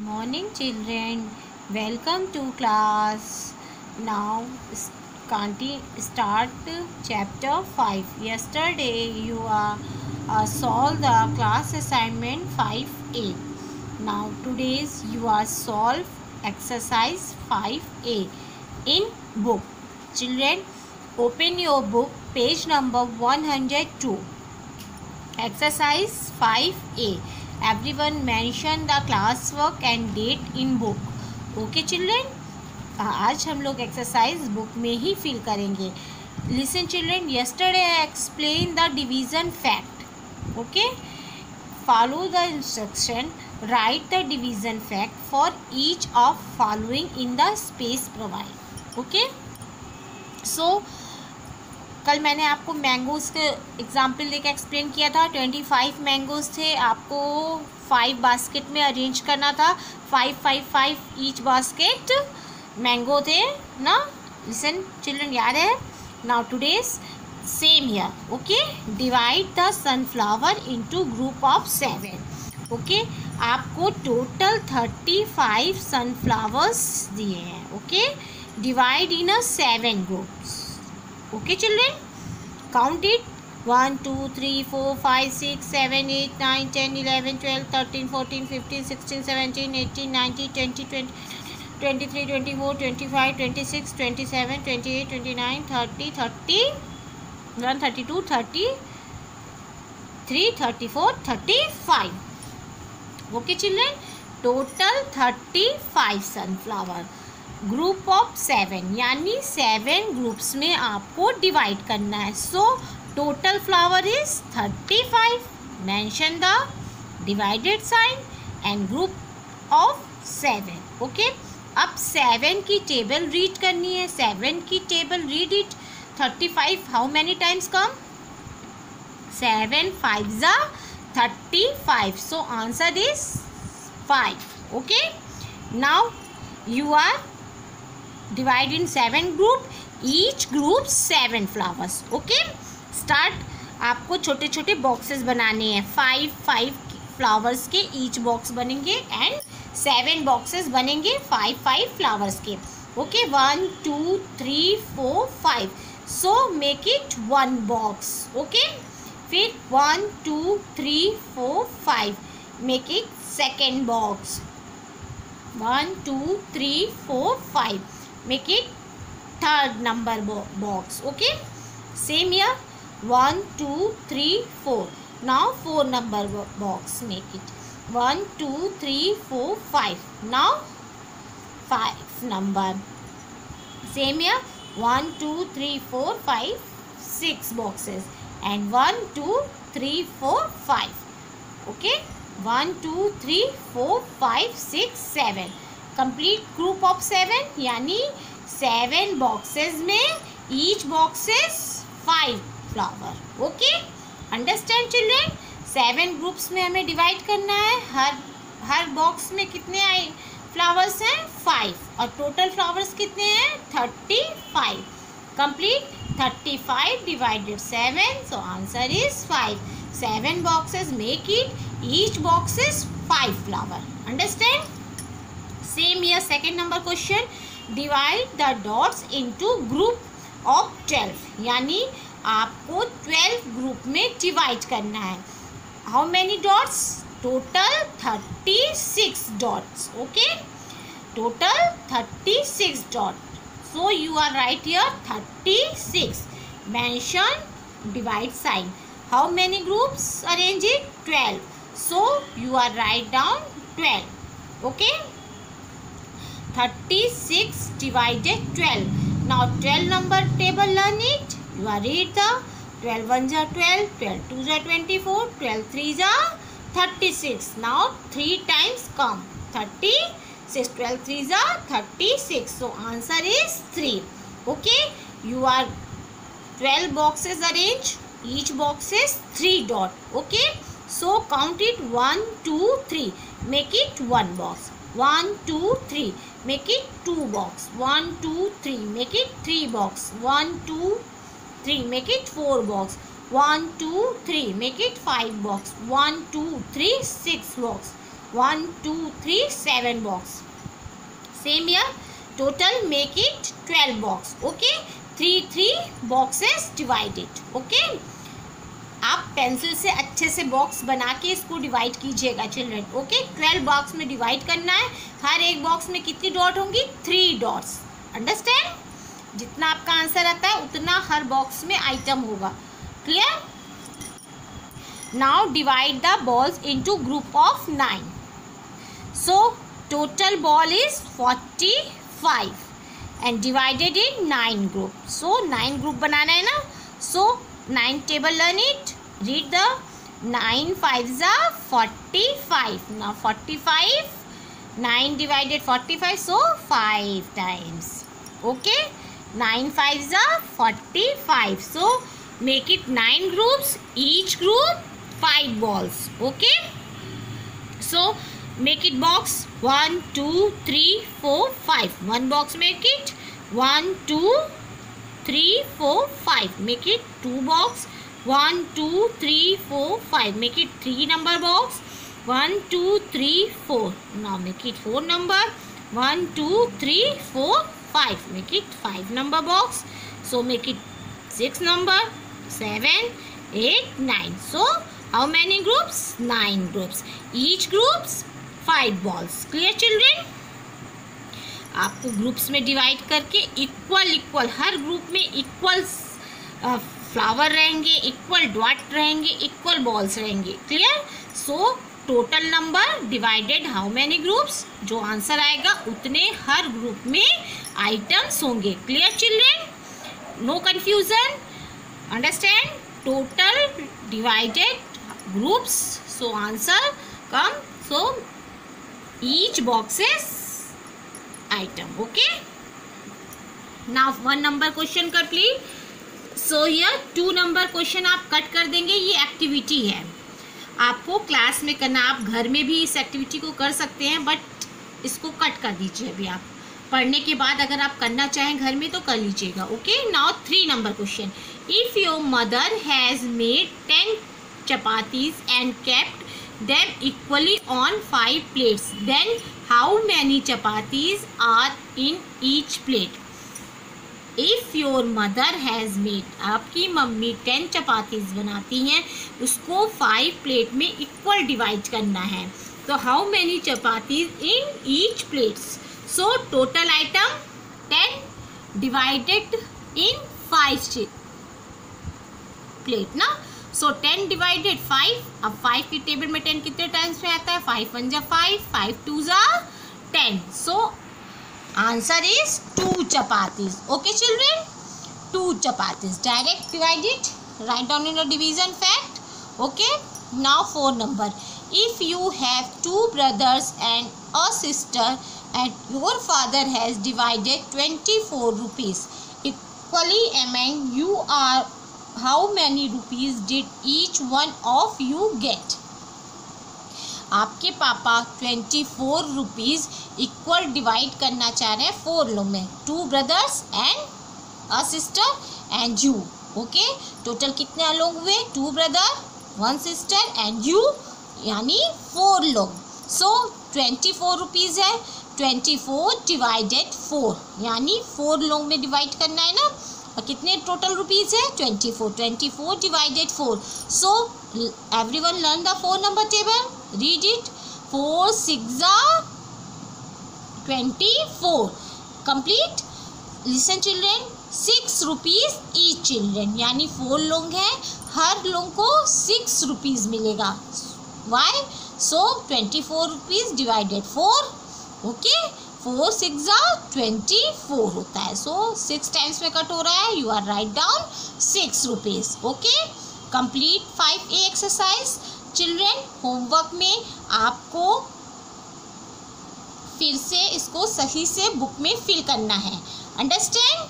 morning children. Welcome to class. Now start chapter 5 yesterday you are uh, solve the class assignment 5a now today's you are solve exercise 5a in book. Children open your book page number 102 exercise 5a everyone mention the class work and date in book okay children आज हम लोग exercise book में ही fill करेंगे। Listen children yesterday explain the division fact okay follow the instruction write the division fact for each of following in the space provide okay so कल मैंने आपको mangoes के एग्ज़ाम्पल लेके एक्सप्लेन किया था। ट्वेंटी फाइव मैंगोज़ थे। आपको five basket में अरेंज करना था। Five five five each basket mango थे, ना? लिसन चिल्ड्रन याद है? Now today's same year okay divide the sunflower into group of seven okay आपको टोटल थर्टी फाइव सनफ्लावर्स दिए हैं okay divide in a seven groups okay children count it one two three four five six seven eight nine ten eleven twelve thirteen fourteen fifteen sixteen seventeen eighteen nineteen twenty twenty twenty three twenty four twenty five twenty six twenty seven twenty eight twenty nine thirty thirty one thirty two thirty three thirty four thirty five okay children total thirty five sunflower group of seven यानी seven groups में आपको divide करना है। So total flower is thirty five mention the divided sign and group of seven okay अब seven की table read करनी है। Seven की table read it thirty five how many times come seven five ज़ा thirty five so answer is five okay now you are divide in seven group, each group seven flowers, okay? Start, आपको छोटे छोटे boxes बनाने हैं। Five five flowers के each box बनेंगे and seven boxes बनेंगे five five flowers के okay one two three four five so make it one box okay फिर one two three four five make it second box one two three four five make it third number bo box okay same here 1 2 3 4 now four number bo box make it 1 2 3 4 5 now five number same here 1 2 3 4 5 six boxes and 1 2 3 4 5 okay 1 2 3 4 5 6 7 complete group of seven यानी seven boxes में each boxes five flower okay understand children seven groups में हमें divide करना है। हर हर box में कितने आए फ्लावर्स हैं? फाइव और टोटल फ्लावर्स कितने हैं? Thirty five complete thirty five divided seven so answer is five seven boxes make it each boxes five flower understand same year second number question divide the dots into group of twelve यानी आपको twelve group में divide करना है। How many dots total thirty six dots okay total thirty six dot so you are write your thirty six mention divide sign how many groups arrange it twelve so you are write down twelve okay 36 divided 12. Now 12 number table learn it. You are read the 12 1 are 12, 12 2 are 24, 12 3 are 36. Now 3 times come 36, 12 3 are 36. So answer is 3. Okay, you are 12 boxes arrange. Each box is 3 dot. Okay, so count it 1, 2, 3. Make it 1 box. 1, 2, 3 make it two box. One two three. Make it three box. One two three. Make it four box. One two three. Make it five box. One two three. Six box. One two three. Seven box. Same here. Total make it 12 box. Okay? 3 3 boxes divided. Okay? आप pencil से अच्छे से box बना के इसको divide कीजिएगा children okay twelve box में divide करना है। हर एक बॉक्स में कितनी डॉट होंगी? थ्री डॉट्स अंडरस्टैंड जितना आपका आंसर आता है उतना हर बॉक्स में आइटम होगा। Clear now divide the balls into group of nine so total ball is forty five and divided in nine group so nine group बनाना है ना? So so, 9 table learn it. Read the 9 5s are 45 now 45 9 divided 45 so 5 times. Okay? 9 5s are 45 so make it 9 groups. Each group 5 balls. Okay? So make it box. 1 2 3 4 5 one box make it. 1 2 3, 4, 5. Make it 2 box. 1, 2, 3, 4, 5. Make it 3 number box. 1, 2, 3, 4. Now make it 4 number. 1, 2, 3, 4, 5. Make it 5 number box. So make it 6 number. 7, 8, 9. So how many groups? 9 groups. Each groups 5 balls. Clear children? आपको groups में divide करके equal equal हर group में equal flower रहेंगे equal dot रहेंगे equal balls रहेंगे clear so total number divided how many groups जो answer आएगा, उतने हर ग्रुप में आइटम्स होंगे clear children no confusion understand total divided groups so answer come so each boxes item, okay? Now, one number question please so ये two number question आप cut कर देंगे, ये एक्टिविटी है। आपको क्लास में करना, आप घर में भी इस एक्टिविटी को कर सकते हैं बट इसको कट कर दीजिए अभी आप। पढ़ने के बाद अगर आप करना चाहें घर में तो कर लीजिएगा okay now three number question if your mother has made ten chapatis and kept them equally on 5 plates. Then, how many chapatis are in each plate? If your mother has made आपकी mummy ten chapatis बनाती हैं, उसको five plate में equal divide करना है तो how many chapatis in each plates so total item ten divided in five plate ना so ten divided five अब फाइव की टेबल में टेन कितने टाइम्स में आता है? फाइव वन जा फाइव फाइव टू जा ten so answer is two chapatis okay children two chapatis direct divided write down in division fact okay now four number if you have two brothers and a sister and your father has divided twenty four rupees equally among you are how many rupees did each one of you get आपके पापा twenty four rupees equal divide करना चाह रहे हैं four लोग में। Two brothers and a sister and you okay total कितने लोग हुए? Two brother one sister and you यानी फोर लोग। सो ट्वेंटी फोर रुपीज़ है। ट्वेंटी फोर डिवाइडेड फोर यानी फोर लोग में डिवाइड करना है ना? और कितने टोटल रुपीज़ है? Twenty four twenty four divided four so every one learn the four number table read it four six twenty four complete listen children six rupees each children यानी four लोग हैं. हर लोग को सिक्स रुपीज़ मिलेगा. Why so twenty four rupees divided four okay four six twenty four होता है। So six times में कट हो रहा है। You are write down six rupees okay complete five A exercise children homework में आपको फिर से इसको सही से बुक में फिल करना है। अंडरस्टैंड